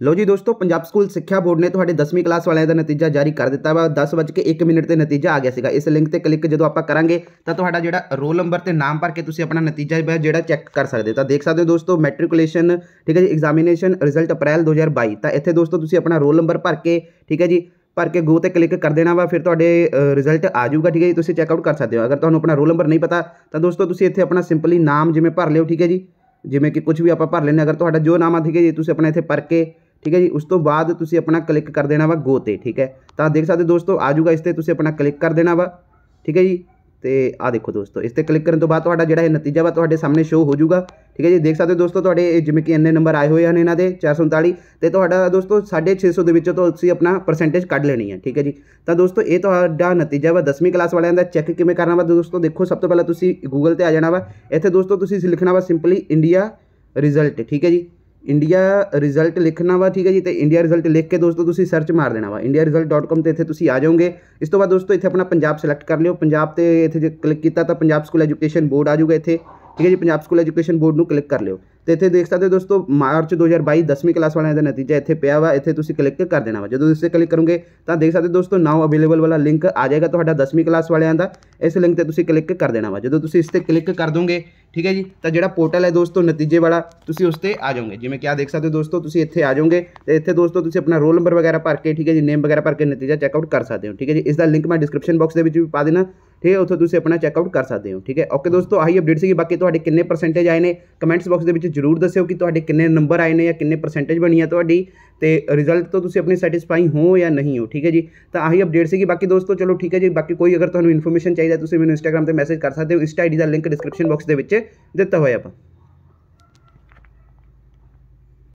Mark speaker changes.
Speaker 1: ਲੋ ਜੀ ਦੋਸਤੋ ਪੰਜਾਬ ਸਕੂਲ ਸਿੱਖਿਆ ਬੋਰਡ ਨੇ ਤੁਹਾਡੇ 10ਵੀਂ ਕਲਾਸ ਵਾਲਿਆਂ ਦਾ ਨਤੀਜਾ ਜਾਰੀ ਕਰ ਦਿੱਤਾ ਵਾ 10:01 ਮਿੰਟ ਤੇ ਨਤੀਜਾ ਆ ਗਿਆ ਸੀਗਾ ਇਸ ਲਿੰਕ ਤੇ ਕਲਿੱਕ ਜਦੋਂ ਆਪਾਂ ਕਰਾਂਗੇ ਤਾਂ ਤੁਹਾਡਾ ਜਿਹੜਾ ਰੋਲ ਨੰਬਰ ਤੇ ਨਾਮ ਭਰ ਕੇ ਤੁਸੀਂ ਆਪਣਾ ਨਤੀਜਾ ਜਿਹੜਾ ਚੈੱਕ ਕਰ ਸਕਦੇ ਤਾਂ ਦੇਖ ਸਕਦੇ ਹੋ ਦੋਸਤੋ ਮੈਟ੍ਰਿਕੂਲੇਸ਼ਨ ਠੀਕ ਹੈ ਜੀ ਐਗਜ਼ਾਮੀਨੇਸ਼ਨ ਰਿਜ਼ਲਟ ਅਪ੍ਰੈਲ 2022 ਤਾਂ ਇੱਥੇ ਦੋਸਤੋ ਤੁਸੀਂ ਆਪਣਾ ਰੋਲ ਨੰਬਰ ਭਰ ਕੇ ਠੀਕ ਹੈ ਜੀ ਭਰ ਕੇ ਗੋ ਤੇ ਕਲਿੱਕ ਕਰ ਦੇਣਾ ਵਾ ਫਿਰ ਤੁਹਾਡੇ ਰਿਜ਼ਲਟ ਆ ਜਾਊਗਾ ਠੀਕ ਹੈ ਜੀ ਤੁਸੀਂ ਚੈੱਕ ਆਊਟ ਕਰ ਸਕਦੇ ਹੋ ਅਗਰ ਤੁਹਾਨੂੰ ਆਪਣਾ ਰੋਲ ਨੰਬਰ ਨਹੀਂ ਪਤਾ ਤਾਂ ਦੋਸਤੋ ਤੁਸੀਂ ਇੱਥੇ ਆਪਣਾ ਸਿੰਪਲੀ ਨਾਮ ਜਿਵੇਂ ਭਰ ਲਿਓ ਠੀਕ ਹੈ ਜੀ ਜਿਵੇਂ ਕਿ ਕੁਝ ਵੀ ਆਪਾਂ ਭਰ ਲੈਣੇ ਅਗਰ ਤੁਹਾਡਾ ਜੋ ਨਾਮ ਆ ਠੀਕ ਹੈ ਜੀ ਤੁਸੀਂ ਆਪਣਾ ਇੱਥੇ ਭਰ ਕੇ ਠੀਕ ਹੈ ਜੀ ਉਸ ਤੋਂ ਬਾਅਦ ਤੁਸੀਂ ਆਪਣਾ ਕਲਿੱਕ ਕਰ ਦੇਣਾ ਵਾ ਗੋ ਤੇ ਠੀਕ ਹੈ ਤਾਂ ਦੇਖ ਸਕਦੇ ਦੋਸਤੋ ਆ ਜਾਊਗਾ ਇਸ ਤੇ ਤੁਸੀਂ ਆਪਣਾ ਕਲਿੱਕ ਕਰ ਦੇਣਾ ਵਾ ਠੀਕ ਹੈ ਜੀ ਤੇ ਆ ਦੇਖੋ ਦੋਸਤੋ ਇਸ ਤੇ ਕਲਿੱਕ ਕਰਨ ਤੋਂ ਬਾਅਦ ਤੁਹਾਡਾ ਜਿਹੜਾ ਇਹ ਨਤੀਜਾ ਵਾ ਤੁਹਾਡੇ ਸਾਹਮਣੇ ਸ਼ੋ ਹੋ ਜਾਊਗਾ ਠੀਕ ਹੈ ਜੀ ਦੇਖ ਸਕਦੇ ਦੋਸਤੋ ਤੁਹਾਡੇ ਜਿਵੇਂ ਕਿ ਇੰਨੇ ਨੰਬਰ ਆਏ ਹੋਏ ਹਨ ਇਹਨਾਂ ਦੇ 439 ਤੇ ਤੁਹਾਡਾ ਦੋਸਤੋ 650 ਦੇ ਵਿੱਚੋਂ ਤੁਸੀਂ ਆਪਣਾ ਪਰਸੈਂਟੇਜ ਕੱਢ ਲੈਣੀ ਹੈ ਠੀਕ ਹੈ ਜੀ ਤਾਂ ਦੋਸਤੋ ਇਹ ਤੁਹਾਡਾ ਨਤੀਜਾ ਵਾ 10ਵੀਂ ਕਲਾਸ ਵਾਲਿਆਂ ਦਾ ਚੈੱਕ ਕਿਵੇਂ ਕਰਨਾ ਵਾ ਦੋਸਤੋ ਦੇਖੋ ਸਭ ਤੋਂ ਪਹਿਲਾਂ ਤੁਸੀਂ ਗੂਗਲ ਤੇ ਆ ਜਾਣਾ ਵਾ ਇੱਥੇ ਦੋਸਤੋ ਤੁਸੀਂ ਲਿਖਣਾ ਵਾ ਸਿੰਪਲੀ ਇੰਡੀਆ ਰਿਜ਼ਲਟ ਠੀਕ ਹੈ ਜੀ ਇੰਡੀਆ ਰਿਜ਼ਲਟ ਲਿਖਣਾ ਵਾ, ਠੀਕ ਹੈ ਜੀ? ਤੇ ਇੰਡੀਆ ਰਿਜ਼ਲਟ ਲਿਖ ਕੇ ਦੋਸਤੋ ਤੁਸੀਂ ਸਰਚ ਮਾਰ ਦੇਣਾ ਵਾ। indiaresult.com ਤੇ ਇੱਥੇ ਤੁਸੀਂ ਆ ਜਾਓਗੇ। ਇਸ ਤੋਂ ਬਾਅਦ ਦੋਸਤੋ ਇੱਥੇ ਆਪਣਾ ਪੰਜਾਬ ਸਿਲੈਕਟ ਕਰ ਲਿਓ। ਪੰਜਾਬ ਤੇ ਇੱਥੇ ਜੇ ਕਲਿੱਕ ਕੀਤਾ ਤਾਂ ਪੰਜਾਬ ਸਕੂਲ ਐਜੂਕੇਸ਼ਨ ਬੋਰਡ ਆ ਜਾਊਗਾ ਇੱਥੇ। ਠੀਕ ਹੈ ਜੀ? ਪੰਜਾਬ ਸਕੂਲ ਐਜੂਕੇਸ਼ਨ ਬੋਰਡ ਨੂੰ ਕਲਿੱਕ ਕਰ ਲਿਓ। ਤੇ ਇੱਥੇ ਦੇਖ ਸਕਦੇ ਦੋਸਤੋ ਮਾਰਚ 2022 10ਵੀਂ ਕਲਾਸ ਵਾਲਿਆਂ ਦਾ ਨਤੀਜਾ ਇੱਥੇ ਪਿਆ ਵਾ ਇੱਥੇ ਤੁਸੀਂ ਕਲਿੱਕ ਕਰ ਦੇਣਾ ਵਾ ਜਦੋਂ ਤੁਸੀਂ ਕਲਿੱਕ ਕਰੋਗੇ ਤਾਂ ਦੇਖ ਸਕਦੇ ਦੋਸਤੋ ਨਾਓ ਅਵੇਲੇਬਲ ਵਾਲਾ ਲਿੰਕ ਆ ਜਾਏਗਾ ਤੁਹਾਡਾ 10ਵੀਂ ਕਲਾਸ ਵਾਲਿਆਂ ਦਾ ਇਸ ਲਿੰਕ ਤੇ ਤੁਸੀਂ ਕਲਿੱਕ ਕਰ ਦੇਣਾ ਵਾ ਜਦੋਂ ਤੁਸੀਂ ਇਸ ਤੇ ਕਲਿੱਕ ਕਰ ਦੋਗੇ ਠੀਕ ਹੈ ਜੀ ਤਾਂ ਜਿਹੜਾ ਪੋਰਟਲ ਹੈ ਦੋਸਤੋ ਨਤੀਜੇ ਵਾਲਾ ਤੁਸੀਂ ਉਸ ਤੇ ਆ ਜਾਓਗੇ ਜਿਵੇਂ ਕਿ ਆ ਦੇਖ ਸਕਦੇ ਹੋ ਦੋਸਤੋ ਤੁਸੀਂ ਇੱਥੇ ਆ ਜਾਓਗੇ ਤੇ ਇੱਥੇ ਦੋਸਤੋ ਤੁਸੀਂ ਆਪਣਾ ਰੋਲ ਨੰਬਰ ਵਗੈਰਾ ਭਰ ਕੇ ਠੀਕ ਹੈ ਜੀ ਨੇਮ ਵਗੈਰਾ ਭਰ ਕੇ ਨਤੀਜਾ ਚੈੱਕ ਆਊਟ ਕਰ ਸਕਦੇ ਹੋ ਠੀਕ ਹੈ ਜੀ ਇਸ ਦਾ ਲਿੰਕ ਮੈਂ ਡਿਸਕ੍ਰਿਪਸ਼ਨ ਬਾਕਸ ਦੇ ਵਿੱਚ ਵੀ ਪਾ ਦੇਣਾ ਠੀਕ ਹੈ ਉੱਥੇ ਤੁਸੀਂ ਆਪਣਾ ਚੈੱਕ ਆਊਟ ਕਰ ਸਕਦੇ ਹੋ ਠੀਕ ਹੈ ਓਕੇ ਦੋਸਤੋ ਆਹੀ ਅਪਡੇਟ ਸੀ ਬਾਕੀ ਤੁਹਾਡੇ ਕਿੰਨੇ ਪਰਸੈਂਟੇਜ ਆਏ ਨੇ ਕਮੈਂਟਸ ਬਾਕਸ ਦੇ ਵਿੱਚ ਜਰੂਰ ਦੱਸਿਓ ਕਿ ਤੁਹਾਡੇ ਕਿੰਨੇ ਨੰਬਰ ਆਏ ਨੇ ਜਾਂ ਕਿੰਨੇ ਪਰਸੈਂਟੇਜ ਬਣੀ ਹੈ ਤੁਹਾਡੀ ਤੇ ਰਿਜ਼ਲਟ ਤੋਂ ਤੁਸੀਂ ਆਪਣੀ ਸੈਟੀਸਫਾਈ ਹੋ ਜਾਂ ਨਹੀਂ ਹੋ ਠੀਕ ਹੈ ਜੀ ਤਾਂ ਆਹੀ ਅਪਡੇਟ ਸੀਗੀ ਬਾਕੀ ਦੋਸਤੋ ਚਲੋ ਠੀਕ ਹੈ ਜੀ ਬਾਕੀ ਕੋਈ ਅਗਰ ਤੁਹਾਨੂੰ ਇਨਫੋਰਮੇਸ਼ਨ ਚਾਹੀਦਾ ਤੁਸੀਂ ਮੈਨੂੰ ਇੰਸਟਾਗ੍ਰam ਤੇ ਮੈਸੇਜ ਕਰ ਸਕਦੇ ਹੋ ਇੰਸਟਾ ਆਈਡੀ ਦਾ ਲਿੰਕ ਡਿਸਕ੍ਰਿਪਸ਼ਨ ਬਾਕਸ ਦੇ ਵਿੱਚ ਦਿੱਤਾ ਹੋਇਆ ਆਪਾਂ